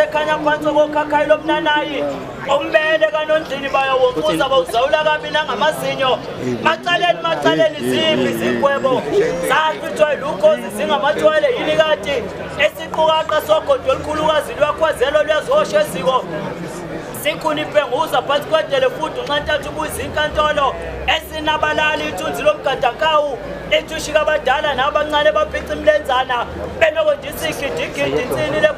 kusekhanya phantsi kokhakhayi lomnanayi umbele kanondlini bayo wombuza bawuzawula kabi nangamazinyo macaleni macaleni zimbi zikwebo zahlwithwele ukhozi zingamathwele yinikati esiqukaqa sogodo olukhulukazi lwakhwazelo lwezihosha eziko sikhuniphe nguza phantsi kwedele futhi unxantathu ubuyizinkantolo esinabalali ithunzi lomgadakawu ithushika abadala nabancane baphici imlenzana benokondisa igidigidi ntsini le